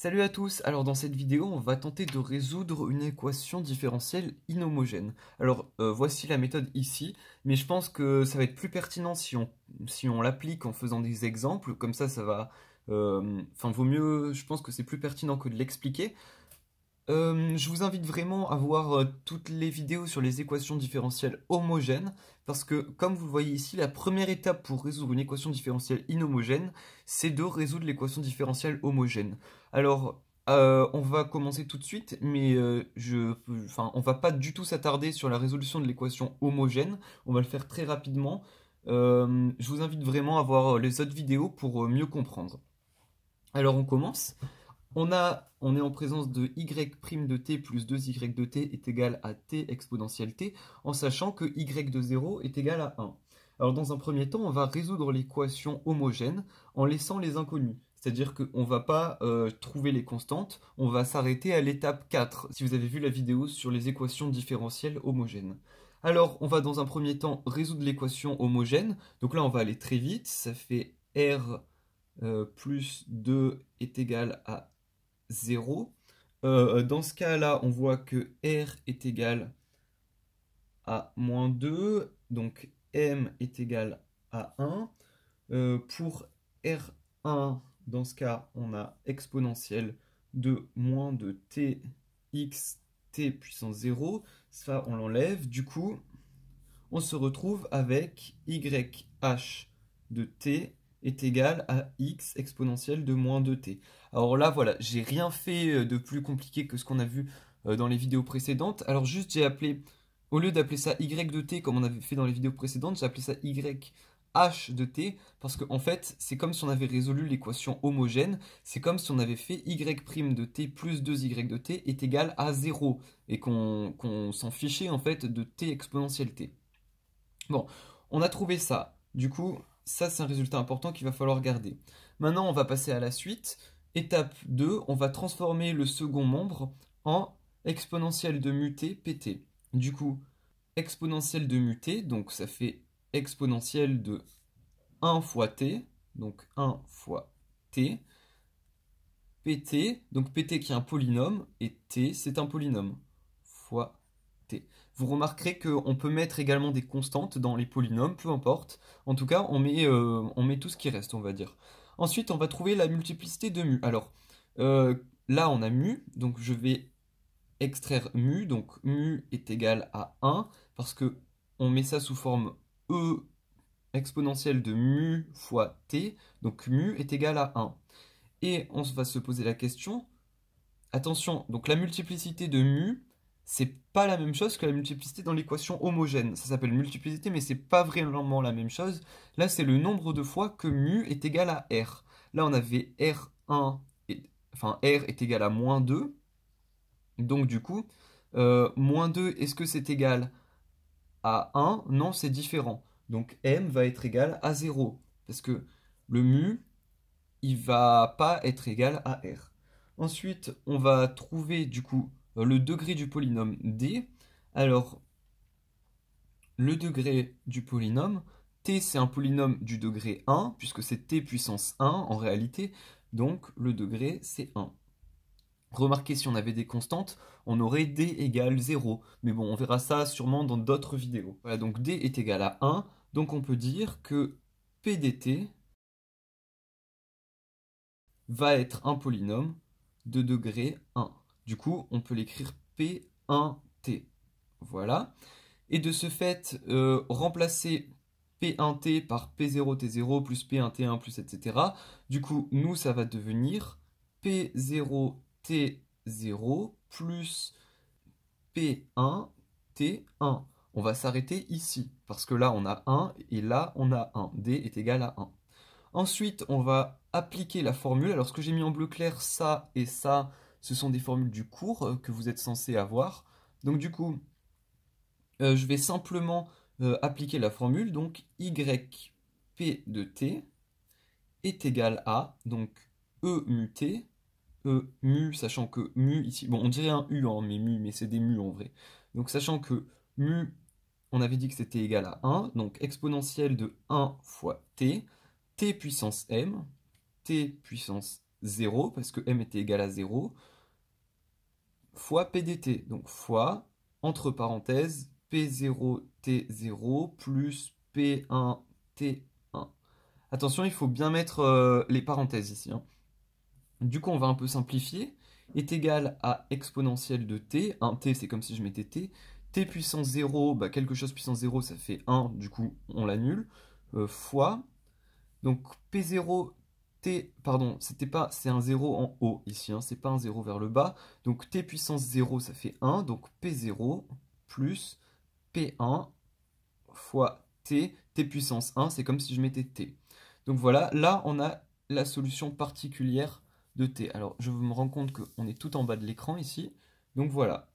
Salut à tous, alors dans cette vidéo on va tenter de résoudre une équation différentielle inhomogène. Alors euh, voici la méthode ici, mais je pense que ça va être plus pertinent si on, si on l'applique en faisant des exemples, comme ça ça va... Euh, enfin vaut mieux, je pense que c'est plus pertinent que de l'expliquer. Euh, je vous invite vraiment à voir euh, toutes les vidéos sur les équations différentielles homogènes, parce que comme vous le voyez ici, la première étape pour résoudre une équation différentielle inhomogène, c'est de résoudre l'équation différentielle homogène. Alors, euh, on va commencer tout de suite, mais je, enfin, on va pas du tout s'attarder sur la résolution de l'équation homogène, on va le faire très rapidement. je vous invite vraiment à voir les autres vidéos pour mieux comprendre. Alors on commence. On, a, on est en présence de y' de t plus 2y de t est égal à t exponentielle t, en sachant que y de 0 est égal à 1. Alors dans un premier temps, on va résoudre l'équation homogène en laissant les inconnus. C'est-à-dire qu'on ne va pas euh, trouver les constantes, on va s'arrêter à l'étape 4, si vous avez vu la vidéo sur les équations différentielles homogènes. Alors, on va dans un premier temps résoudre l'équation homogène. Donc là, on va aller très vite. Ça fait R euh, plus 2 est égal à 0. Euh, dans ce cas-là, on voit que R est égal à moins 2, donc M est égal à 1. Euh, pour R1, dans ce cas, on a exponentielle de moins de t x t puissance 0. Ça, on l'enlève. Du coup, on se retrouve avec y h de t est égal à x exponentielle de moins 2t. Alors là, voilà, j'ai rien fait euh, de plus compliqué que ce qu'on a vu euh, dans les vidéos précédentes. Alors juste, j'ai appelé, au lieu d'appeler ça y de t comme on avait fait dans les vidéos précédentes, j'ai appelé ça y h de t, parce qu'en en fait, c'est comme si on avait résolu l'équation homogène, c'est comme si on avait fait y' de t plus 2y de t est égal à 0, et qu'on s'en fichait en fait de t exponentielle t. Bon, on a trouvé ça. Du coup, ça, c'est un résultat important qu'il va falloir garder. Maintenant, on va passer à la suite. Étape 2, on va transformer le second membre en exponentielle de mu t pt. Du coup, exponentielle de mu t, donc ça fait exponentielle de 1 fois t, donc 1 fois t, pt, donc pt qui est un polynôme, et t c'est un polynôme, fois vous remarquerez qu'on peut mettre également des constantes dans les polynômes, peu importe. En tout cas, on met, euh, tout ce qui reste, on va dire. Ensuite, on va trouver la multiplicité de mu. Alors, euh, là, on a mu, donc je vais extraire mu. Donc, mu est égal à 1, parce que on met ça sous forme e exponentielle de mu fois t. Donc, mu est égal à 1. Et on va se poser la question, attention, donc la multiplicité de mu, c'est pas la même chose que la multiplicité dans l'équation homogène. Ça s'appelle multiplicité, mais c'est pas vraiment la même chose. Là, c'est le nombre de fois que mu est égal à r. Là, on avait r1, enfin r est égal à moins 2. Donc du coup, euh, moins 2, est-ce que c'est égal à 1 Non, c'est différent. Donc m va être égal à 0. Parce que le mu, il va pas être égal à r. Ensuite, on va trouver du coup le degré du polynôme d. Alors, le degré du polynôme, t c'est un polynôme du degré 1, puisque c'est t puissance 1 en réalité, donc le degré c'est 1. Remarquez, si on avait des constantes, on aurait d égale 0. Mais bon, on verra ça sûrement dans d'autres vidéos. Voilà, donc d est égal à 1, donc on peut dire que p dt va être un polynôme de degré 1. Du coup, on peut l'écrire P1T. Voilà. Et de ce fait, euh, remplacer P1T par P0T0 plus P1T1 plus etc. Du coup, nous, ça va devenir P0T0 plus P1T1. On va s'arrêter ici, parce que là, on a 1 et là, on a 1. D est égal à 1. Ensuite, on va appliquer la formule. Alors, ce que j'ai mis en bleu clair, ça et ça, ce sont des formules du cours euh, que vous êtes censé avoir. Donc du coup, euh, je vais simplement euh, appliquer la formule. Donc yp de t est égal à donc e mu t, e mu, sachant que mu ici, bon on dirait un u hein, mais mu, mais c'est des mu en vrai. Donc sachant que mu, on avait dit que c'était égal à 1, donc exponentielle de 1 fois t, t puissance m, t puissance 0, parce que m était égal à 0, fois p dt. Donc fois, entre parenthèses, p0t0 plus p1t1. Attention, il faut bien mettre euh, les parenthèses ici. Hein. Du coup, on va un peu simplifier. Est égal à exponentielle de t. Un t, c'est comme si je mettais t. t puissance 0, bah, quelque chose puissance 0, ça fait 1. Du coup, on l'annule. Euh, fois. Donc, p0, t, pardon, c'était pas, c'est un 0 en haut ici. Hein, c'est pas un 0 vers le bas. Donc, t puissance 0, ça fait 1. Donc, p0 plus p1 fois t. t puissance 1, c'est comme si je mettais t. Donc voilà, là on a la solution particulière de t. Alors je me rends compte qu'on est tout en bas de l'écran ici. Donc voilà.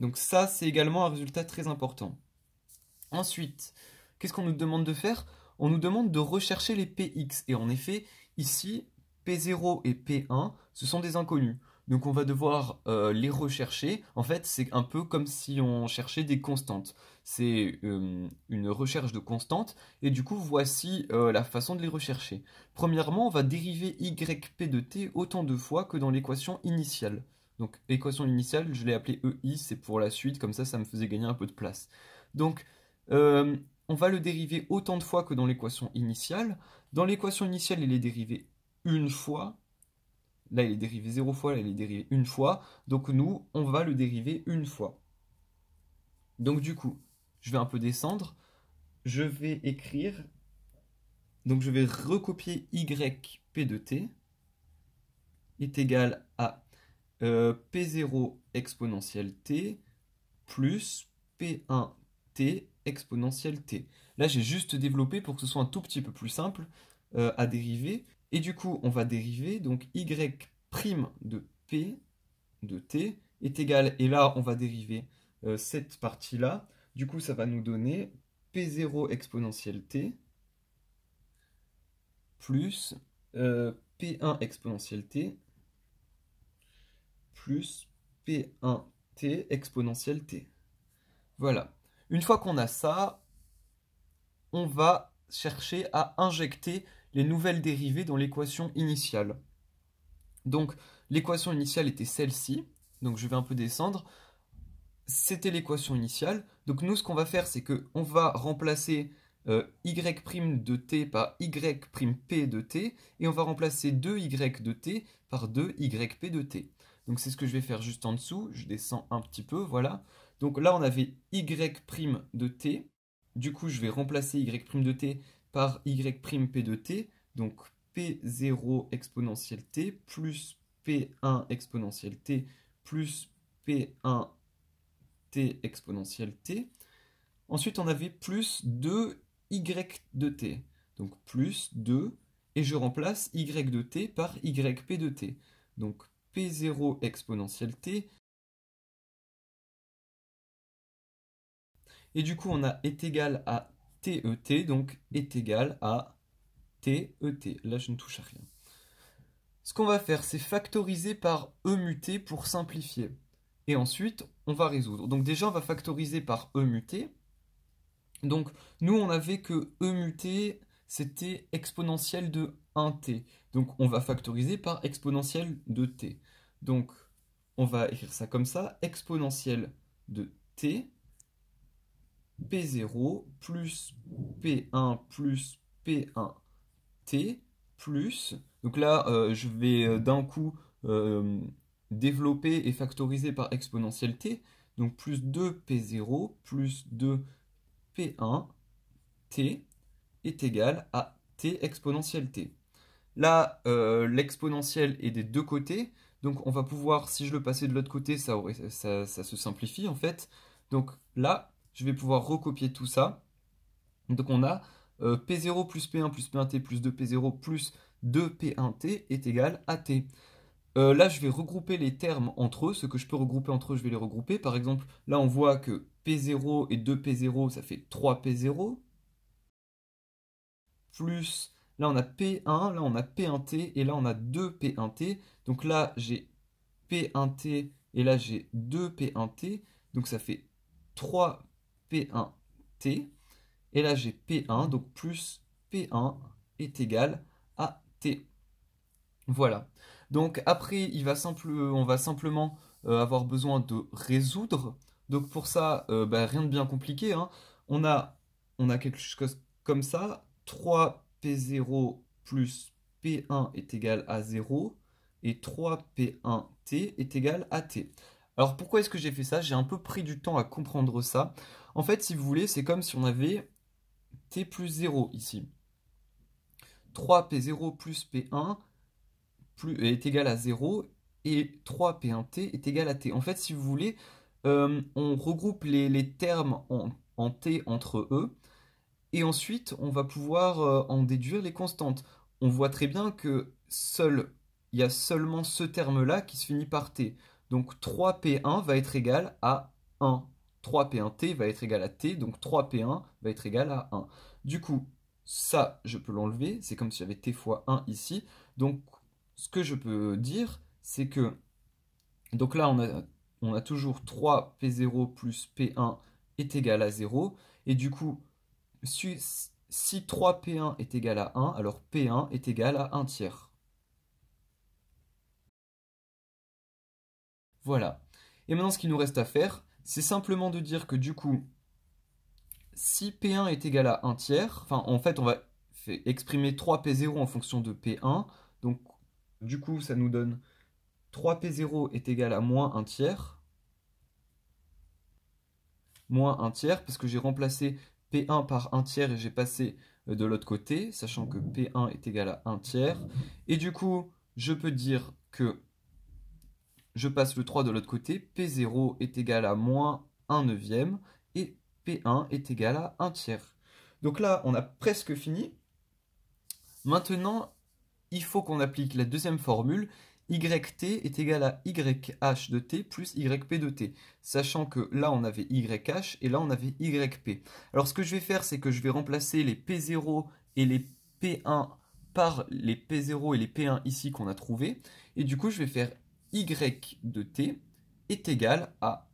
Donc ça c'est également un résultat très important. Ensuite, qu'est-ce qu'on nous demande de faire? On nous demande de rechercher les px. Et en effet, ici, p0 et p1, ce sont des inconnus. Donc on va devoir euh, les rechercher. En fait, c'est un peu comme si on cherchait des constantes. C'est euh, une recherche de constantes. Et du coup, voici euh, la façon de les rechercher. Premièrement, on va dériver yp de t autant de fois que dans l'équation initiale. Donc l'équation initiale, je l'ai appelée EI, c'est pour la suite, comme ça, ça me faisait gagner un peu de place. Donc, on va le dériver autant de fois que dans l'équation initiale. Dans l'équation initiale, il est dérivé une fois, Là, il est dérivé 0 fois, là, il est dérivé une fois. Donc nous, on va le dériver une fois. Donc du coup, je vais un peu descendre. Je vais écrire... Donc je vais recopier yp de t est égal à euh, p0 exponentielle t plus p1t exponentielle t. Là, j'ai juste développé pour que ce soit un tout petit peu plus simple euh, à dériver. Et du coup, on va dériver, donc y' de p de t est égal, et là, on va dériver euh, cette partie-là. Du coup, ça va nous donner p0 exponentielle t plus euh, p1 exponentielle t plus p1t exponentielle t. Voilà. Une fois qu'on a ça, on va chercher à injecter les nouvelles dérivées dans l'équation initiale. Donc l'équation initiale était celle-ci, donc je vais un peu descendre. C'était l'équation initiale. Donc nous ce qu'on va faire c'est qu'on va remplacer euh, y' de t par y'p de t et on va remplacer 2y de t par 2yp de t. Donc c'est ce que je vais faire juste en dessous, je descends un petit peu, voilà. Donc là on avait y' de t, du coup je vais remplacer y' de t par y'p de t, donc p0 exponentielle t plus p1 exponentielle t plus p1 t exponentielle t. Ensuite, on avait plus 2 y de t. Donc plus 2, et je remplace y de t par yp de t. Donc p0 exponentielle t. Et du coup, on a est égal à TET, donc est égal à TET. Là, je ne touche à rien. Ce qu'on va faire, c'est factoriser par E muté pour simplifier. Et ensuite, on va résoudre. Donc déjà, on va factoriser par E muté. Donc, nous, on avait que E muté, c'était exponentielle de 1t. Donc, on va factoriser par exponentielle de t. Donc, on va écrire ça comme ça. Exponentielle de t P0 plus P1 plus P1T plus... Donc là, euh, je vais euh, d'un coup euh, développer et factoriser par exponentielle t. Donc plus 2P0 plus 2P1 t est égal à t exponentielle t. Là, l'exponentielle est des deux côtés. Donc on va pouvoir, si je le passais de l'autre côté, ça, ça, ça se simplifie en fait. Donc là, je vais pouvoir recopier tout ça. Donc on a euh, P0 plus P1 plus P1T plus 2P0 plus 2P1T est égal à T. Euh, là, je vais regrouper les termes entre eux. Ce que je peux regrouper entre eux, je vais les regrouper. Par exemple, là, on voit que P0 et 2P0, ça fait 3P0. Plus, là, on a P1, là, on a P1T, et là, on a 2P1T. Donc là, j'ai P1T, et là, j'ai 2P1T. Donc ça fait 3 P1T. Et là, j'ai P1, donc plus P1 est égal à T. Voilà. Donc après, il va on va simplement euh, avoir besoin de résoudre. Donc pour ça, euh, bah, rien de bien compliqué. Hein. On, a, on a quelque chose comme ça. 3P0 plus P1 est égal à 0 et 3P1T est égal à T. Alors pourquoi est-ce que j'ai fait ça? J'ai un peu pris du temps à comprendre ça. En fait, si vous voulez, c'est comme si on avait T plus 0 ici. 3P0 plus P1 plus, est égal à 0 et 3P1T est égal à T. En fait, si vous voulez, euh, on regroupe les, termes en, T entre eux et ensuite on va pouvoir euh, en déduire les constantes. On voit très bien que seul, il y a seulement ce terme-là qui se finit par T. Donc 3P1 va être égal à 1. 3P1T va être égal à T, donc 3P1 va être égal à 1. Du coup, ça, je peux l'enlever, c'est comme si j'avais T fois 1 ici. Donc, ce que je peux dire, c'est que, donc là, on a, on a toujours 3P0 plus P1 est égal à 0. Et du coup, si, si 3P1 est égal à 1, alors P1 est égal à 1 tiers. Voilà. Et maintenant, ce qu'il nous reste à faire, c'est simplement de dire que du coup, si P1 est égal à 1 tiers, enfin, en fait, on va exprimer 3P0 en fonction de P1. Donc, du coup, ça nous donne 3P0 est égal à moins 1 tiers. Moins 1 tiers, parce que j'ai remplacé P1 par 1 tiers et j'ai passé euh, de l'autre côté, sachant que P1 est égal à 1 tiers. Et du coup, je peux dire que je passe le 3 de l'autre côté, P0 est égal à moins 1 neuvième, et P1 est égal à 1 tiers. Donc là, on a presque fini. Maintenant, il faut qu'on applique la deuxième formule, yt est égal à yh de t plus yp de t, sachant que là on avait yh et là on avait yp. Alors ce que je vais faire, c'est que je vais remplacer les p0 et les p1 par les p0 et les p1 ici qu'on a trouvés, et du coup je vais faire y de t est égal à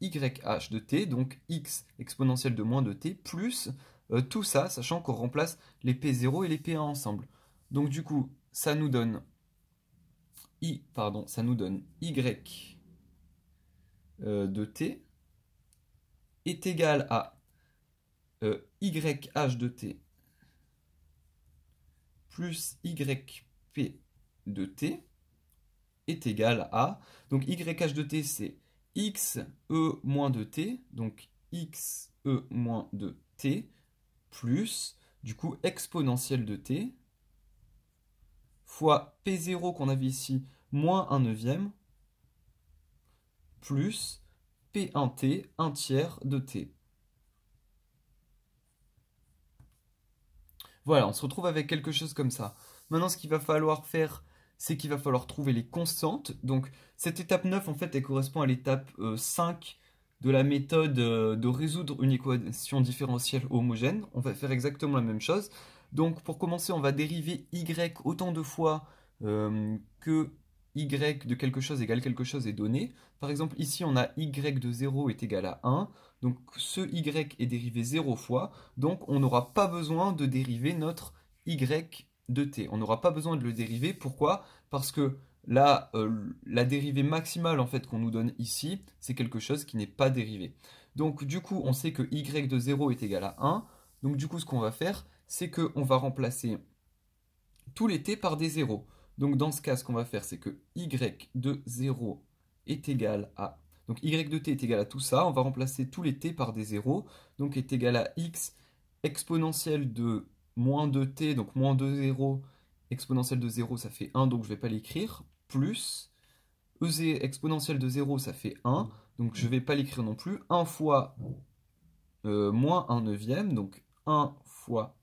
yh de t, donc x exponentielle de moins de t, plus euh, tout ça, sachant qu'on remplace les p0 et les p1 ensemble. Donc du coup, ça nous donne i, pardon, ça nous donne y euh, de t est égal à euh, yh de t plus yp de t est égal à, donc YH de t c'est x e moins de t, donc x e moins de t, plus, du coup, exponentielle de t, fois P0 qu'on avait ici, moins 1 neuvième, plus P1t, 1 tiers de t. Voilà, on se retrouve avec quelque chose comme ça. Maintenant, ce qu'il va falloir faire, c'est qu'il va falloir trouver les constantes. Donc cette étape 9, en fait, elle correspond à l'étape 5 euh, de la méthode euh, de résoudre une équation différentielle homogène. On va faire exactement la même chose. Donc pour commencer, on va dériver y autant de fois euh, que y de quelque chose égale quelque chose est donné. Par exemple, ici, on a y de 0 est égal à 1. Donc ce y est dérivé 0 fois. Donc on n'aura pas besoin de dériver notre y On n'aura pas besoin de le dériver. Pourquoi? Parce que là, euh, la dérivée maximale en fait qu'on nous donne ici, c'est quelque chose qui n'est pas dérivé. Donc du coup, on sait que y de 0 est égal à 1. Donc du coup, ce qu'on va faire, c'est qu'on va remplacer tous les t par des zéros. Donc dans ce cas, ce qu'on va faire, c'est que y de 0 est égal à... Donc y de t est égal à tout ça. On va remplacer tous les t par des zéros. Donc est égal à x exponentielle de moins 2t, donc moins 2, 0, exponentielle de 0, ça fait 1, donc je ne vais pas l'écrire, plus EZ exponentielle de 0, ça fait 1, donc je ne vais pas l'écrire non plus, 1 fois euh, moins 1 neuvième, donc 1 fois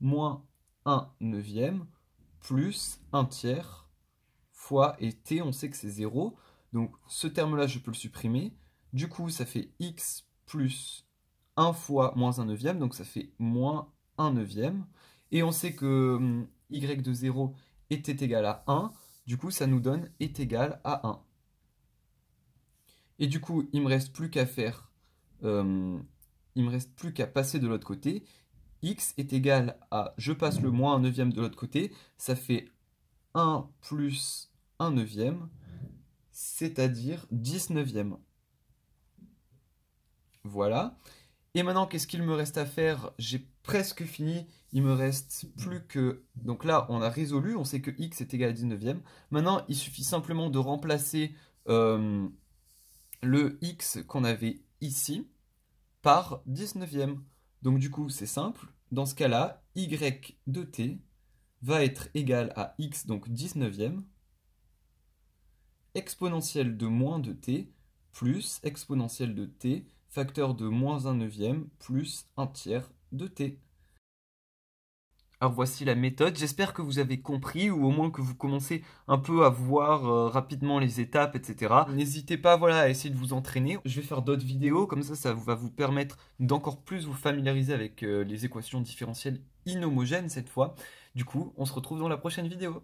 moins 1 neuvième, plus 1 tiers, fois, et t, on sait que c'est 0, donc ce terme-là, je peux le supprimer, du coup, ça fait x plus 1 fois moins 1 neuvième, donc ça fait moins 1 neuvième. Et on sait que hum, y de 0 était égal à 1. Du coup, ça nous donne est égal à 1. Et du coup, il me reste plus qu'à faire... Hum, il me reste plus qu'à passer de l'autre côté. x est égal à... Je passe le moins 1 neuvième de l'autre côté. Ça fait 1 plus 1 neuvième, c'est-à-dire 10 neuvième. Voilà. Et maintenant, qu'est-ce qu'il me reste à faire? J'ai presque fini. Il me reste plus que... Donc là, on a résolu. On sait que x est égal à 19e. Maintenant, il suffit simplement de remplacer euh, le x qu'on avait ici par 19e. Donc du coup, c'est simple. Dans ce cas-là, y de t va être égal à x, donc 19e, exponentielle de moins de t, plus exponentielle de t, facteur de moins 1 neuvième, plus 1 tiers de t. Alors voici la méthode, j'espère que vous avez compris ou au moins que vous commencez un peu à voir euh, rapidement les étapes, etc. N'hésitez pas voilà, à essayer de vous entraîner. Je vais faire d'autres vidéos, comme ça ça va vous permettre d'encore plus vous familiariser avec euh, les équations différentielles inhomogènes cette fois. Du coup, on se retrouve dans la prochaine vidéo.